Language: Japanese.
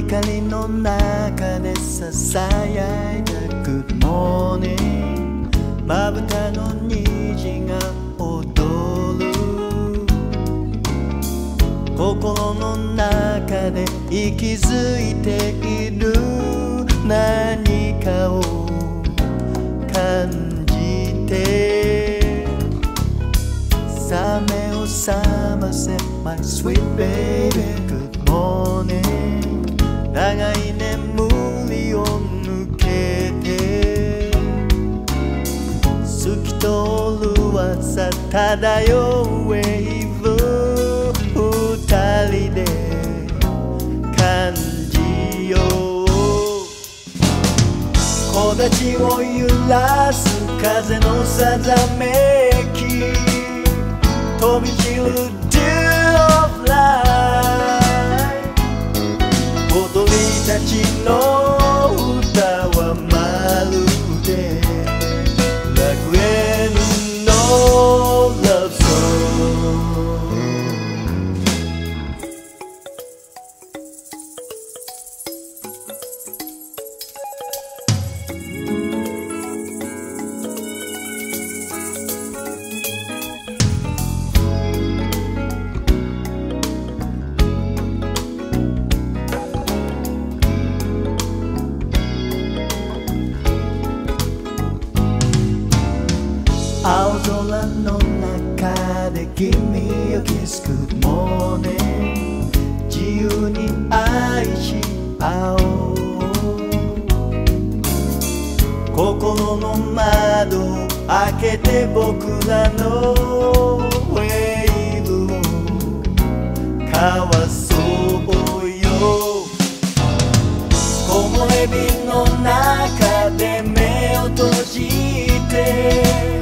の中でささやいた Good morning まぶたの虹が踊る。心の中で息づいている。何かを感じてさ目を覚ませ My sweet baby Good morning 長い眠りを抜けて。透き通る朝漂うウェーブ。二人で感じよう。木立を揺らす風のさざめき飛び散る踊りた空の中で君をキス Good morning 自由に愛し合おう心の窓を開けて僕らのウェーブを交わそうよ。木漏れ日の中で目を閉じて